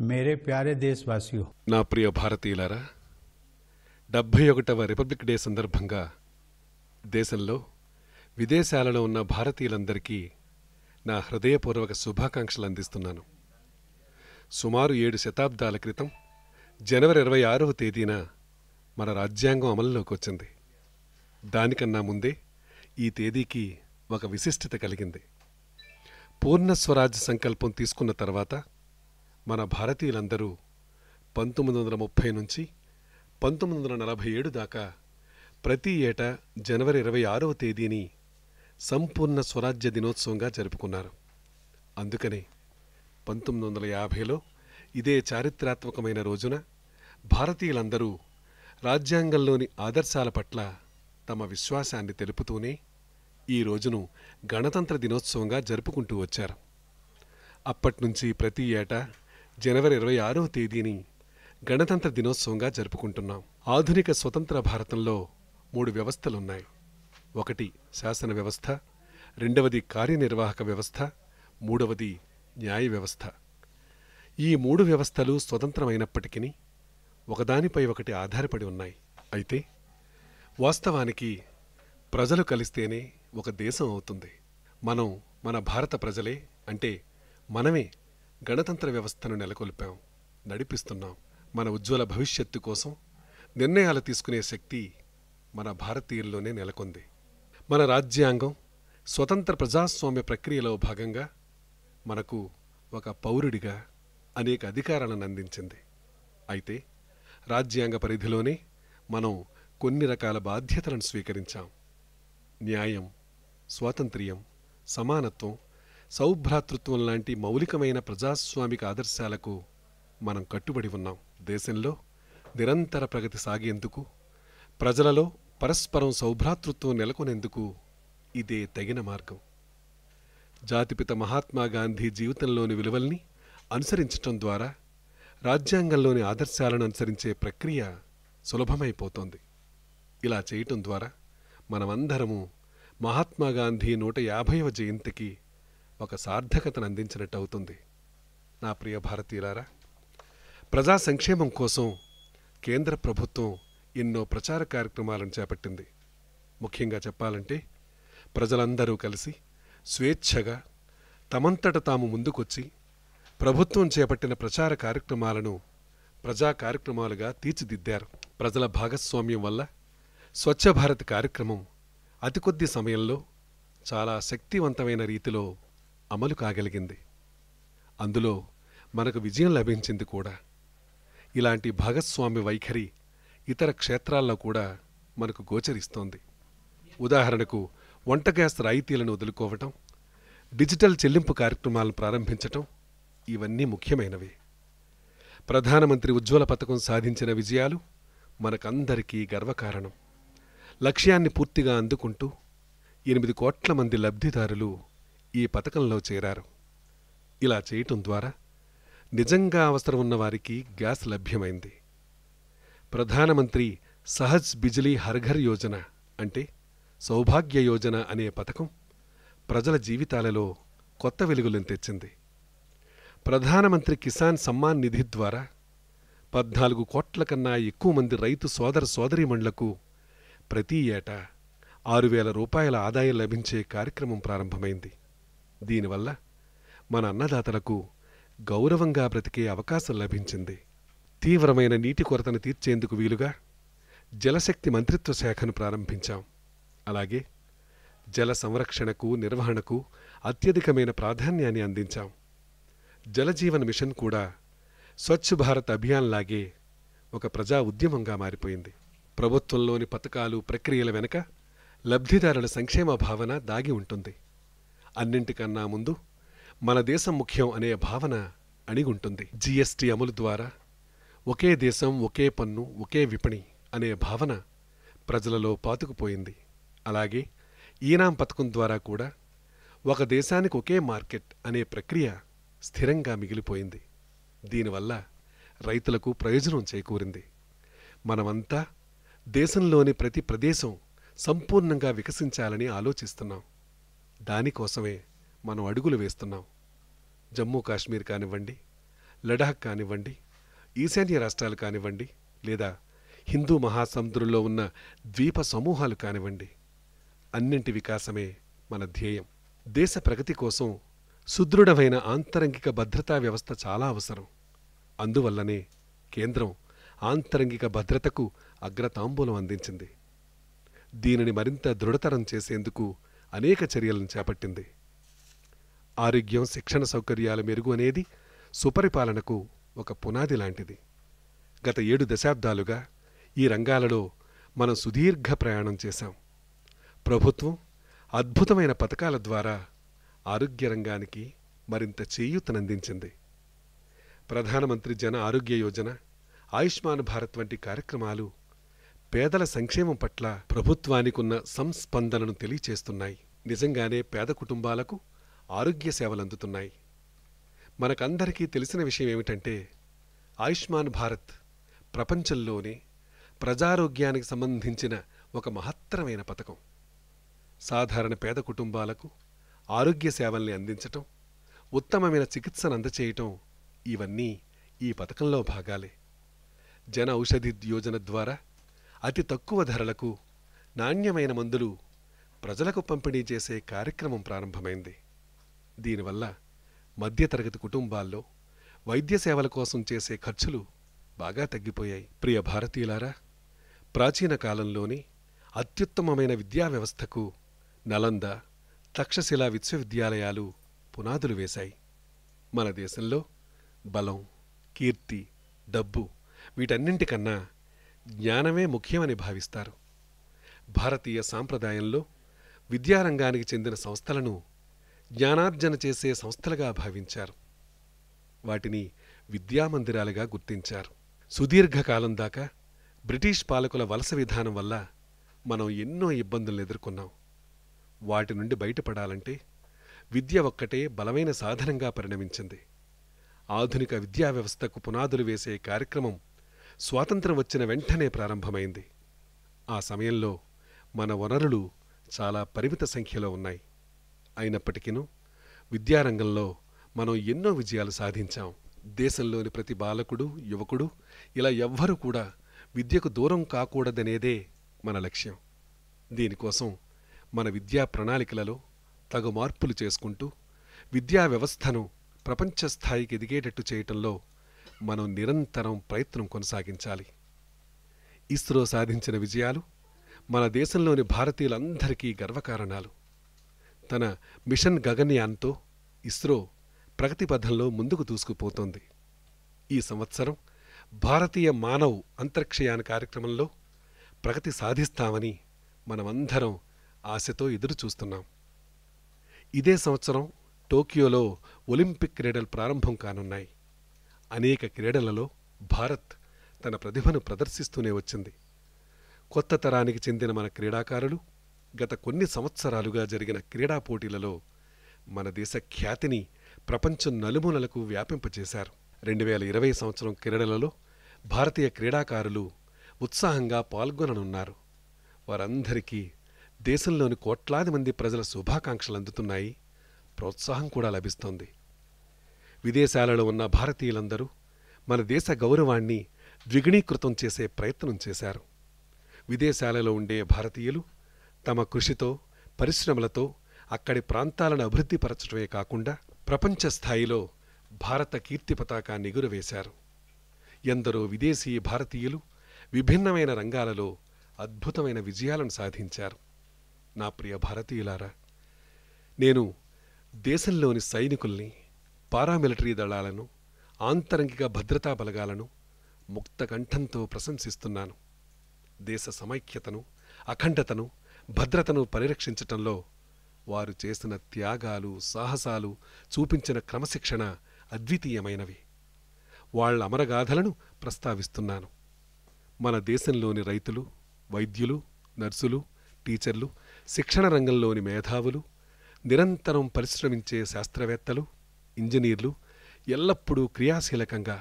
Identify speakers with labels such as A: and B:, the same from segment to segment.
A: మేరే ప్యారే దేశవాసియో
B: నా ప్రియ భారతీయులారా డెబ్భై ఒకటవ రిపబ్లిక్ డే సందర్భంగా దేశంలో విదేశాలలో ఉన్న భారతీయులందరికీ నా హృదయపూర్వక శుభాకాంక్షలు అందిస్తున్నాను. సుమారు ఏడు శతాబ్దాల క్రితం జనవరి ఇరవై ఆరవ తేదీన మన రాజ్యాంగం అమలులోకి వచ్చింది. దానికన్నా ముందే ఈ తేదీకి ఒక విశిష్టత కలిగింది. పూర్ణ స్వరాజ్య సంకల్పం తీసుకున్న తర్వాత మన భారతీయులందరూ పంతొమ్మిది వందల ముప్పై నుంచి పంతొమ్మిది వందల నలభై ఏడు దాకా ప్రతి ఏటా జనవరి ఇరవై ఆరవ తేదీని సంపూర్ణ స్వరాజ్య దినోత్సవంగా జరుపుకున్నారు. అందుకనే పంతొమ్మిది వందల యాభైలో ఇదే చారిత్రాత్మకమైన రోజున భారతీయులందరూ రాజ్యాంగంలోని ఆదర్శాల పట్ల తమ విశ్వాసాన్ని తెలుపుతూనే ఈ రోజును గణతంత్ర దినోత్సవంగా జరుపుకుంటూ వచ్చారు. అప్పట్నుంచి ప్రతి ఏటా జనవరి ఇరవై ఆరవ తేదీని గణతంత్ర దినోత్సవంగా జరుపుకుంటున్నాం. ఆధునిక స్వతంత్ర భారతంలో మూడు వ్యవస్థలున్నాయి. ఒకటి శాసన వ్యవస్థ రెండవది కార్యనిర్వాహక వ్యవస్థ మూడవది న్యాయ వ్యవస్థ. ఈ మూడు వ్యవస్థలు స్వతంత్రమైనప్పటికీ ఒకదానిపై ఒకటి ఆధారపడి ఉన్నాయి. అయితే వాస్తవానికి ప్రజలు కలిస్తేనే ఒక దేశం అవుతుంది. మనం మన భారత ప్రజలే అంటే మనమే గణతంత్ర వ్యవస్థను నెలకొల్పాం. నడిపిస్తున్నాం. మన ఉజ్వల భవిష్యత్తు కోసం నిర్ణయాలు తీసుకునే శక్తి మన భారతీయుల్లోనే నెలకొంది. మన రాజ్యాంగం స్వతంత్ర ప్రజాస్వామ్య ప్రక్రియలో భాగంగా మనకు ఒక పౌరుడిగా అనేక అధికారాలను అందించింది. అయితే రాజ్యాంగ పరిధిలోనే మనం కొన్ని రకాల బాధ్యతలను స్వీకరించాం. న్యాయం స్వాతంత్ర్యం సమానత్వం సౌభ్రాతృత్వం లాంటి మౌలికమైన ప్రజాస్వామిక ఆదర్శాలకు మనం కట్టుబడి ఉన్నాం. దేశంలో నిరంతర ప్రగతి సాగేందుకు ప్రజలలో పరస్పరం సౌభ్రాతృత్వం నెలకొనేందుకు ఇదే తగిన మార్గం. జాతిపిత మహాత్మాగాంధీ జీవితంలోని విలువల్ని అనుసరించటం ద్వారా రాజ్యాంగంలోని ఆదర్శాలను అనుసరించే ప్రక్రియ సులభమైపోతోంది. ఇలా చేయటం ద్వారా మనమందరము మహాత్మాగాంధీ నూట యాభైవ జయంతికి ఒక సార్థకతను అందించినట్టు అవుతుంది. నా ప్రియ భారతీయులారా ప్రజా సంక్షేమం కోసం కేంద్ర ప్రభుత్వం ఎన్నో ప్రచార కార్యక్రమాలను చేపట్టింది. ముఖ్యంగా చెప్పాలంటే ప్రజలందరూ కలిసి స్వేచ్ఛగా తమంతట తాము ముందుకొచ్చి ప్రభుత్వం చేపట్టిన ప్రచార కార్యక్రమాలను ప్రజా కార్యక్రమాలుగా తీర్చిదిద్దారు. ప్రజల భాగస్వామ్యం వల్ల స్వచ్ఛ భారత్ కార్యక్రమం అతి కొద్ది సమయంలో చాలా శక్తివంతమైన రీతిలో అమలు కాగలిగింది. అందులో మనకు విజయం లభించింది కూడా. ఇలాంటి భాగస్వామ్య వైఖరి ఇతర క్షేత్రాల్లో కూడా మనకు గోచరిస్తోంది. ఉదాహరణకు వంట గ్యాస్ రాయితీలను వదులుకోవటం డిజిటల్ చెల్లింపు కార్యక్రమాలను ప్రారంభించటం ఇవన్నీ ముఖ్యమైనవి. ప్రధానమంత్రి ఉజ్వల పథకం సాధించిన విజయాలు మనకందరికీ గర్వకారణం. లక్ష్యాన్ని పూర్తిగా అందుకుంటూ ఎనిమిది కోట్ల మంది లబ్ధిదారులు ఈ పథకంలో చేరారు. ఇలా చేయటం ద్వారా నిజంగా అవసరం ఉన్నవారికి గ్యాస్ లభ్యమైంది. ప్రధానమంత్రి సహజ్ బిజిలీ హర్ఘర్ యోజన అంటే సౌభాగ్య యోజన అనే పథకం ప్రజల జీవితాలలో కొత్త వెలుగులను తెచ్చింది. ప్రధానమంత్రి కిసాన్ సమ్మాన్ నిధి ద్వారా పద్నాలుగు కోట్ల కన్నా ఎక్కువ మంది రైతు సోదర సోదరీమణులకు ప్రతి ఏటా ఆరు వేల రూపాయల ఆదాయం లభించే కార్యక్రమం ప్రారంభమైంది. దీనివల్ల మన అన్నదాతలకు గౌరవంగా బ్రతికే అవకాశం లభించింది. తీవ్రమైన నీటి కొరతను తీర్చేందుకు వీలుగా జలశక్తి మంత్రిత్వ శాఖను ప్రారంభించాం. అలాగే జల సంరక్షణకు నిర్వహణకు అత్యధికమైన ప్రాధాన్యాన్ని అందించాం. జలజీవన్ మిషన్ కూడా స్వచ్ఛ భారత్ అభియాన్ లాగే ఒక ప్రజా ఉద్యమంగా మారిపోయింది. ప్రభుత్వంలోని పథకాలు ప్రక్రియల వెనుక లబ్ధిదారుల సంక్షేమ భావన దాగి ఉంటుంది. అన్నింటికన్నా ముందు మన దేశం ముఖ్యం అనే భావన అణిగుంటుంది. జీఎస్టీ అమలు ద్వారా ఒకే దేశం ఒకే పన్ను ఒకే విపణి అనే భావన ప్రజలలో పాతుకుపోయింది. అలాగే ఈనాం పథకం ద్వారా కూడా ఒక దేశానికి ఒకే మార్కెట్ అనే ప్రక్రియ స్థిరంగా మిగిలిపోయింది. దీనివల్ల రైతులకు ప్రయోజనం చేకూరింది. మనమంతా దేశంలోని ప్రతి ప్రదేశం సంపూర్ణంగా వికసించాలని ఆలోచిస్తున్నాం. దానికోసమే మనం అడుగులు వేస్తున్నాం. జమ్మూ కాశ్మీర్ కానివ్వండి లడాఖ్ కానివ్వండి ఈశాన్య రాష్ట్రాలు కానివ్వండి లేదా హిందూ మహాసముద్రంలో ఉన్న ద్వీప సమూహాలు కానివ్వండి అన్నింటి వికాసమే మన ధ్యేయం. దేశ ప్రగతి కోసం సుదృఢమైన ఆంతరంగిక భద్రతా వ్యవస్థ చాలా అవసరం. అందువల్లనే కేంద్రం ఆంతరంగిక భద్రతకు అగ్రతాంబూలం అందించింది. దీనిని మరింత దృఢతరం చేసేందుకు అనేక చర్యలను చేపట్టింది. ఆరోగ్యం శిక్షణ సౌకర్యాల మెరుగు అనేది సుపరిపాలనకు ఒక పునాది లాంటిది. గత ఏడు దశాబ్దాలుగా ఈ రంగాలలో మనం సుదీర్ఘ ప్రయాణం చేశాం. ప్రభుత్వం అద్భుతమైన పథకాల ద్వారా ఆరోగ్య రంగానికి మరింత చేయూతనందించింది. ప్రధానమంత్రి జన ఆరోగ్య యోజన ఆయుష్మాన్ భారత్ వంటి కార్యక్రమాలు పేదల సంక్షేమం పట్ల ప్రభుత్వానికున్న సంస్పందనను తెలియచేస్తున్నాయి. నిజంగానే పేద కుటుంబాలకు ఆరోగ్య సేవలు అందుతున్నాయి. మనకందరికీ తెలిసిన విషయం ఏమిటంటే ఆయుష్మాన్ భారత్ ప్రపంచంలోనే ప్రజారోగ్యానికి సంబంధించిన ఒక మహత్తరమైన పథకం. సాధారణ పేద కుటుంబాలకు ఆరోగ్య సేవల్ని అందించటం ఉత్తమమైన చికిత్సను అందచేయటం ఇవన్నీ ఈ పథకంలో భాగాలే. జన ఔషధి యోజన ద్వారా అతి తక్కువ ధరలకు నాణ్యమైన మందులు ప్రజలకు పంపిణీ చేసే కార్యక్రమం ప్రారంభమైంది. దీనివల్ల మధ్యతరగతి కుటుంబాల్లో వైద్య సేవల కోసం చేసే ఖర్చులు బాగా తగ్గిపోయాయి. ప్రియ భారతీయులారా ప్రాచీన కాలంలోని అత్యుత్తమమైన విద్యా వ్యవస్థకు నలంద తక్షశిలా విశ్వవిద్యాలయాలు పునాదులు వేశాయి. మన దేశంలో బలం కీర్తి డబ్బు వీటన్నింటికన్నా జ్ఞానమే ముఖ్యమని భావిస్తారు. భారతీయ సాంప్రదాయంలో విద్యారంగానికి చెందిన సంస్థలను జ్ఞానార్జన చేసే సంస్థలుగా భావించారు. వాటిని విద్యామందిరాలుగా గుర్తించారు. సుదీర్ఘకాలం దాకా బ్రిటిష్ పాలకుల వలస విధానం వల్ల మనం ఎన్నో ఇబ్బందులను ఎదుర్కొన్నాం. వాటి నుండి బయటపడాలంటే విద్య ఒక్కటే బలమైన సాధనంగా పరిణమించింది. ఆధునిక విద్యా వ్యవస్థకు పునాదులు వేసే కార్యక్రమం స్వాతంత్రం వచ్చిన వెంటనే ప్రారంభమైంది. ఆ సమయంలో మన వనరులు చాలా పరిమిత సంఖ్యలో ఉన్నాయి. అయినప్పటికీను విద్యారంగంలో మనం ఎన్నో విజయాలు సాధించాం. దేశంలోని ప్రతి బాలకుడు యువకుడు ఇలా ఎవ్వరూ కూడా విద్యకు దూరం కాకూడదనేదే మన లక్ష్యం. దీనికోసం మన విద్యా ప్రణాళికలలో తగు మార్పులు చేసుకుంటూ విద్యా వ్యవస్థను ప్రపంచ స్థాయికి ఎదిగేటట్టు చేయటంలో మనం నిరంతరం ప్రయత్నం కొనసాగించాలి. ఇస్రో సాధించిన విజయాలు మన దేశంలోని భారతీయులందరికీ గర్వకారణాలు. తన మిషన్ గగన్యాన్తో ఇస్రో ప్రగతి పథంలో ముందుకు దూసుకుపోతోంది. ఈ సంవత్సరం భారతీయ మానవ్ అంతరిక్షయాన కార్యక్రమంలో ప్రగతి సాధిస్తామని మనమందరం ఆశతో ఎదురు చూస్తున్నాం ఇదే సంవత్సరం టోక్యోలో ఒలింపిక్ క్రీడలు ప్రారంభం కానున్నాయి. అనేక క్రీడలలో భారత్ తన ప్రతిభను ప్రదర్శిస్తూనే వచ్చింది. కొత్త తరానికి చెందిన మన క్రీడాకారులు గత కొన్ని సంవత్సరాలుగా జరిగిన క్రీడా పోటీలలో మన దేశ ఖ్యాతిని ప్రపంచం నలుమూలలకు వ్యాపింపచేశారు. రెండు వేల ఇరవై సంవత్సరం క్రీడలలో భారతీయ క్రీడాకారులు ఉత్సాహంగా పాల్గొననున్నారు. వారందరికీ దేశంలోని కోట్లాది మంది ప్రజల శుభాకాంక్షలు అందుతున్నాయి. ప్రోత్సాహం కూడా లభిస్తోంది. విదేశాలలో ఉన్న భారతీయులందరూ మన దేశ గౌరవాన్ని ద్విగుణీకృతం చేసే ప్రయత్నం చేశారు. విదేశాలలో ఉండే భారతీయులు తమ కృషితో పరిశ్రమలతో అక్కడి ప్రాంతాలను అభివృద్ధిపరచడమే కాకుండా ప్రపంచ స్థాయిలో భారత కీర్తి పతాకాన్ని ఎగురవేశారు. ఎందరో విదేశీ భారతీయులు విభిన్నమైన రంగాలలో అద్భుతమైన విజయాలను సాధించారు. నా ప్రియ భారతీయులారా నేను దేశంలోని సైనికుల్ని పారామిలిటరీ దళాలను ఆంతరంగిక భద్రతా బలగాలను ముక్తకంఠంతో ప్రశంసిస్తున్నాను. దేశ సమైక్యతను అఖండతను భద్రతను పరిరక్షించటంలో వారు చేసిన త్యాగాలు సాహసాలు చూపించిన క్రమశిక్షణ అద్వితీయమైనవి. వాళ్ళ అమరగాథలను ప్రస్తావిస్తున్నాను. మన దేశంలోని రైతులు వైద్యులు నర్సులు టీచర్లు శిక్షణ రంగంలోని మేధావులు నిరంతరం పరిశ్రమించే శాస్త్రవేత్తలు ఇంజనీర్లు ఎల్లప్పుడూ క్రియాశీలకంగా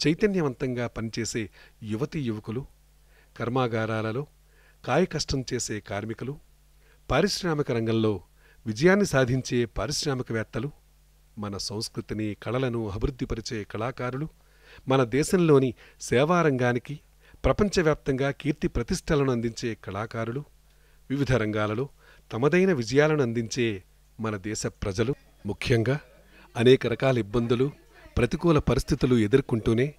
B: చైతన్యవంతంగా పనిచేసే యువతీ యువకులు కర్మాగారాలలో కాయకష్టం చేసే కార్మికులు పారిశ్రామిక రంగంలో విజయాన్ని సాధించే పారిశ్రామికవేత్తలు మన సంస్కృతిని కళలను అభివృద్ధిపరిచే కళాకారులు మన దేశంలోని సేవారంగానికి ప్రపంచవ్యాప్తంగా కీర్తి ప్రతిష్టలను అందించే కళాకారులు వివిధ రంగాలలో తమదైన విజయాలను అందించే మన దేశ ప్రజలు. ముఖ్యంగా అనేక రకాల ఇబ్బందులు ప్రతికూల పరిస్థితులు ఎదుర్కొంటూనే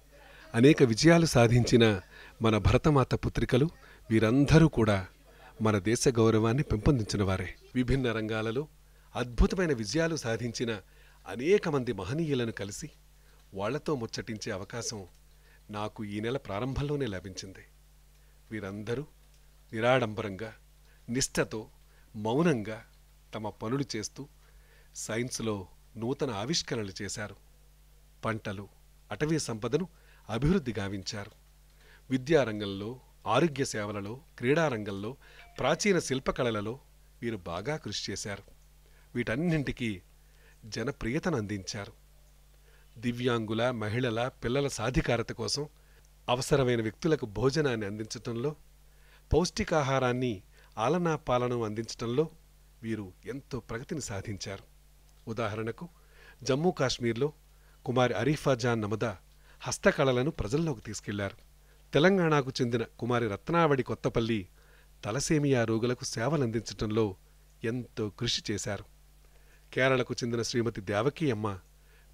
B: అనేక విజయాలు సాధించిన మన భరతమాత పుత్రికలు వీరందరూ కూడా మన దేశ గౌరవాన్ని పెంపొందించిన వారే. విభిన్న రంగాలలో అద్భుతమైన విజయాలు సాధించిన అనేక మంది మహనీయులను కలిసి వాళ్ళతో ముచ్చటించే అవకాశం నాకు ఈ నెల ప్రారంభంలోనే లభించింది. వీరందరూ నిరాడంబరంగా నిష్ఠతో మౌనంగా తమ పనులు చేస్తూ సైన్స్లో నూతన ఆవిష్కరణలు చేశారు. పంటలు అటవీ సంపదను అభివృద్ధి గావించారు. విద్యారంగంలో ఆరోగ్య సేవలలో క్రీడారంగంలో ప్రాచీన శిల్పకళలలో వీరు బాగా కృషి చేశారు. వీటన్నింటికీ జనప్రియతను అందించారు. దివ్యాంగుల మహిళల పిల్లల సాధికారత కోసం అవసరమైన వ్యక్తులకు భోజనాన్ని అందించటంలో పౌష్టికాహారాన్ని ఆలనా పాలన అందించటంలో వీరు ఎంతో ప్రగతిని సాధించారు. ఉదాహరణకు జమ్మూ కాశ్మీర్లో కుమారి అరీఫా జాన్ నమద హస్తకళలను ప్రజల్లోకి తీసుకెళ్ళారు. తెలంగాణకు చెందిన కుమారి రత్నావడి కొత్తపల్లి తలసేమియా రోగులకు సేవలందించటంలో ఎంతో కృషి చేశారు. కేరళకు చెందిన శ్రీమతి దేవకీ అమ్మ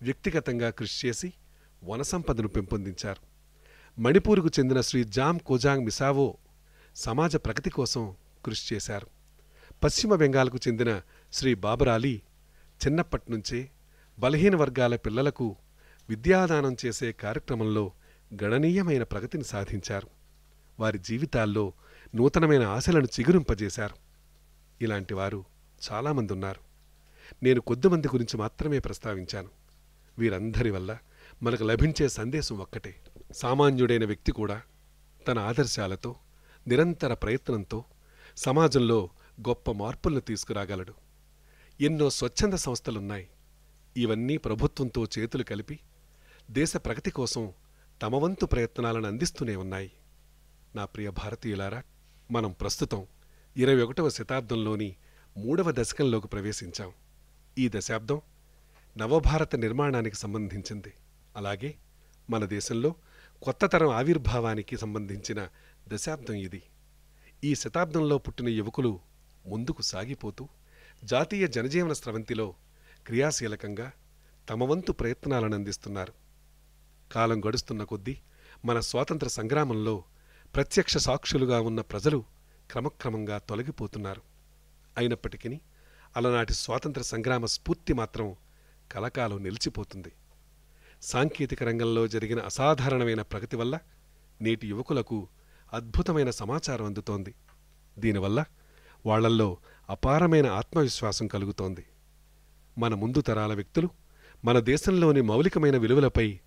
B: వ్యక్తిగతంగా కృషి చేసి వనసంపదను పెంపొందించారు. మణిపూర్కు చెందిన శ్రీ జామ్ కోజాంగ్ మిసావో సమాజ ప్రగతి కోసం కృషి చేశారు. పశ్చిమ బెంగాల్కు చెందిన శ్రీ బాబరాలీ చిన్నప్పటినుంచే బలహీన వర్గాల పిల్లలకు విద్యాదానం చేసే కార్యక్రమంలో గణనీయమైన ప్రగతిని సాధించారు. వారి జీవితాల్లో నూతనమైన ఆశలను చిగురింపజేశారు. ఇలాంటి వారు చాలామంది ఉన్నారు నేను కొద్దిమంది గురించి మాత్రమే ప్రస్తావించాను. వీరందరి వల్ల మనకు లభించే సందేశం ఒక్కటే. సామాన్యుడైన వ్యక్తి కూడా తన ఆదర్శాలతో నిరంతర ప్రయత్నంతో సమాజంలో గొప్ప మార్పులను తీసుకురాగలడు. ఎన్నో స్వచ్ఛంద సంస్థలున్నాయి. ఇవన్నీ ప్రభుత్వంతో చేతులు కలిపి దేశ ప్రగతి కోసం తమవంతు ప్రయత్నాలను అందిస్తూనే ఉన్నాయి. నా ప్రియ భారతీయులారా మనం ప్రస్తుతం ఇరవై ఒకటవ శతాబ్దంలోని మూడవ దశకంలోకి ప్రవేశించాం. ఈ దశాబ్దం నవభారత నిర్మాణానికి సంబంధించింది. అలాగే మన దేశంలో కొత్త తరం ఆవిర్భావానికి సంబంధించిన దశాబ్దం ఇది. ఈ శతాబ్దంలో పుట్టిన యువకులు ముందుకు సాగిపోతూ జాతీయ జనజీవన స్రవంతిలో క్రియాశీలకంగా తమ వంతు ప్రయత్నాలను అందిస్తున్నారు. కాలం గడుస్తున్న కొద్దీ మన స్వాతంత్ర సంగ్రామంలో ప్రత్యక్ష సాక్షులుగా ఉన్న ప్రజలు క్రమక్రమంగా తొలగిపోతున్నారు. అయినప్పటికీ అలనాటి స్వాతంత్ర సంగ్రామ స్ఫూర్తి మాత్రం కలకాలం నిలిచిపోతుంది. సాంకేతిక రంగంలో జరిగిన అసాధారణమైన ప్రగతి వల్ల నేటి యువకులకు అద్భుతమైన సమాచారం అందుతోంది. దీనివల్ల వాళ్ళల్లో అపారమైన ఆత్మవిశ్వాసం కలుగుతోంది. మన ముందు తరాల వ్యక్తులు మన దేశంలోని మౌలికమైన విలువలపై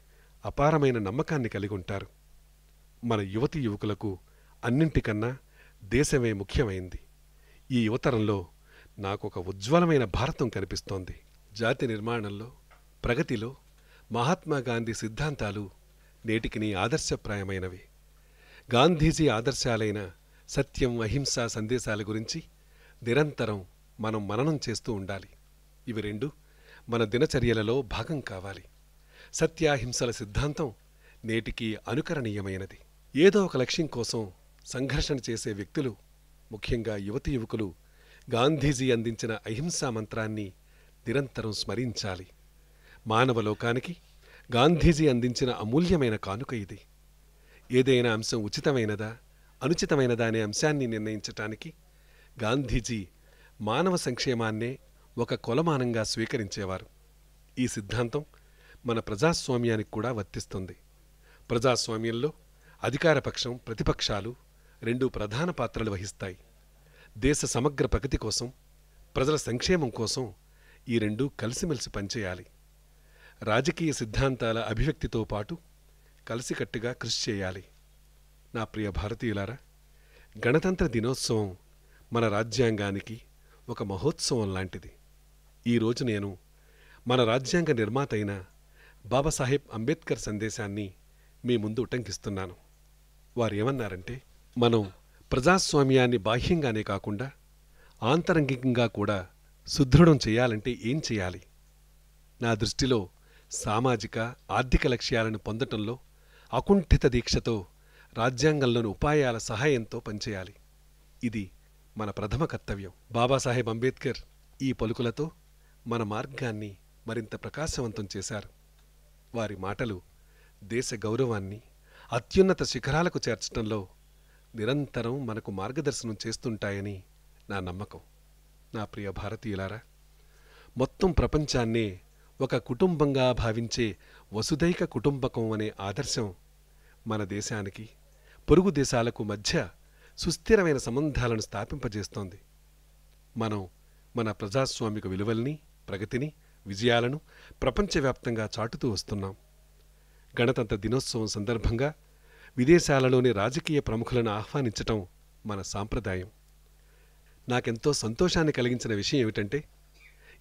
B: అపారమైన నమ్మకాన్ని కలిగి ఉంటారు. మన యువతి యువకులకు అన్నింటికన్నా దేశమే ముఖ్యమైంది. ఈ యువతరంలో నాకు ఒక ఉజ్వలమైన భారతం కనిపిస్తోంది. జాతి నిర్మాణంలో ప్రగతిలో మహాత్మాగాంధీ సిద్ధాంతాలు నేటికిని ఆదర్శప్రాయమైనవి. గాంధీజీ ఆదర్శాలైన సత్యం అహింస సందేశాల గురించి నిరంతరం మనం మననం చేస్తూ ఉండాలి. ఇవి రెండు మన దినచర్యలలో భాగం కావాలి. సత్యాహింసల సిద్ధాంతం నేటికి అనుకరణీయమైనది. ఏదో ఒక లక్ష్యం కోసం సంఘర్షణ చేసే వ్యక్తులు ముఖ్యంగా యువతి యువకులు గాంధీజీ అందించిన అహింసా మంత్రాన్ని నిరంతరం స్మరించాలి. మానవ లోకానికి గాంధీజీ అందించిన అమూల్యమైన కానుక ఇది. ఏదైనా అంశం ఉచితమైనదా అనుచితమైనదా అనే అంశాన్ని నిర్ణయించటానికి గాంధీజీ మానవ సంక్షేమాన్నే ఒక కొలమానంగా స్వీకరించేవారు. ఈ సిద్ధాంతం మన ప్రజాస్వామ్యానికి కూడా వర్తిస్తుంది. ప్రజాస్వామ్యంలో అధికారపక్షం ప్రతిపక్షాలు రెండు ప్రధాన పాత్రలు వహిస్తాయి. దేశ సమగ్ర ప్రగతి కోసం ప్రజల సంక్షేమం కోసం ఈ రెండూ కలిసిమెలిసి పనిచేయాలి. రాజకీయ సిద్ధాంతాల అభివ్యక్తితో పాటు కలిసికట్టుగా కృషి చేయాలి. నా ప్రియ భారతీయులారా గణతంత్ర దినోత్సవం మన రాజ్యాంగానికి ఒక మహోత్సవం లాంటిది. ఈరోజు నేను మన రాజ్యాంగ నిర్మాత అయిన బాబాసాహెబ్ అంబేద్కర్ సందేశాన్ని మీ ముందు ఉటంకిస్తున్నాను. వారు ఏమన్నారంటే మనం ప్రజాస్వామ్యాన్ని బాహ్యంగానే కాకుండా ఆంతరంగికంగా కూడా సుదృఢం చేయాలంటే ఏం చేయాలి? నా దృష్టిలో సామాజిక ఆర్థిక లక్ష్యాలను పొందటంలో అకుంఠిత దీక్షతో రాజ్యాంగంలోని ఉపాయాల సహాయంతో పనిచేయాలి. ఇది మన ప్రథమ కర్తవ్యం. బాబాసాహెబ్ అంబేద్కర్ ఈ పలుకులతో మన మార్గాన్ని మరింత ప్రకాశవంతం చేశారు. వారి మాటలు దేశ గౌరవాన్ని అత్యున్నత శిఖరాలకు చేర్చడంలో నిరంతరం మనకు మార్గదర్శనం చేస్తుంటాయని నా నమ్మకం. నా ప్రియ భారతీయులారా మొత్తం ప్రపంచాన్నే ఒక కుటుంబంగా భావించే వసుదైక కుటుంబకం అనే ఆదర్శం మన దేశానికి పొరుగు దేశాలకు మధ్య సుస్థిరమైన సంబంధాలను స్థాపింపజేస్తోంది. మనం మన ప్రజాస్వామిక విలువల్ని ప్రగతిని విజయాలను ప్రపంచవ్యాప్తంగా చాటుతూ వస్తున్నాం. గణతంత్ర దినోత్సవం సందర్భంగా విదేశాలలోని రాజకీయ ప్రముఖులను ఆహ్వానించటం మన సాంప్రదాయం. నాకెంతో సంతోషాన్ని కలిగించిన విషయం ఏమిటంటే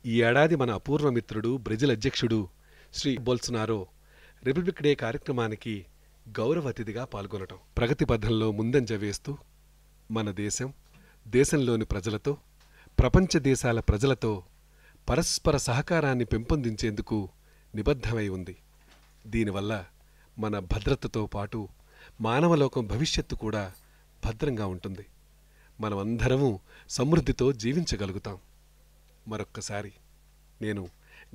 B: ఈ ఏడాది మన అపూర్వ మిత్రుడు బ్రెజిల్ అధ్యక్షుడు శ్రీ బోల్సనారో రిపబ్లిక్ డే కార్యక్రమానికి గౌరవ అతిథిగా పాల్గొనటం. ప్రగతి పథంలో ముందంజ వేస్తూ మన దేశం దేశంలోని ప్రజలతో ప్రపంచ దేశాల ప్రజలతో పరస్పర సహకారాన్ని పెంపొందించేందుకు నిబద్ధమై ఉంది. దీనివల్ల మన భద్రతతో పాటు మానవలోకం భవిష్యత్తు కూడా భద్రంగా ఉంటుంది. మనమందరము సమృద్ధితో జీవించగలుగుతాం. మరొక్కసారి నేను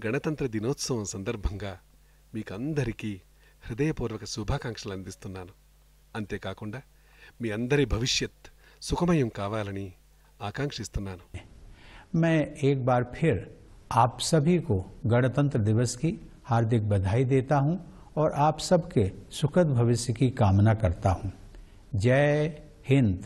B: గణతంత్ర దినోత్సవం సందర్భంగా మీకందరికీ హృదయపూర్వక శుభాకాంక్షలు అందిస్తున్నాను. అంతేకాకుండా మీ అందరి భవిష్యత్ సుఖమయం కావాలని ఆకాంక్షిస్తున్నాను
A: मैं एक बार फिर आप सभी को गणतंत्र दिवस की हार्दिक बधाई देता हूं और आप सबके सुखद भविष्य की कामना करता हूं जय हिंद